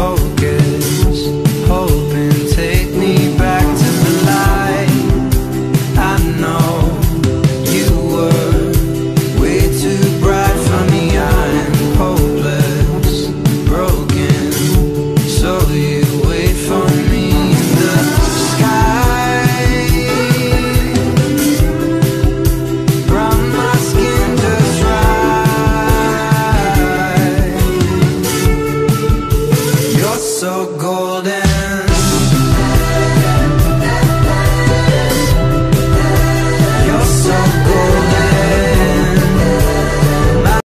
focus, so golden.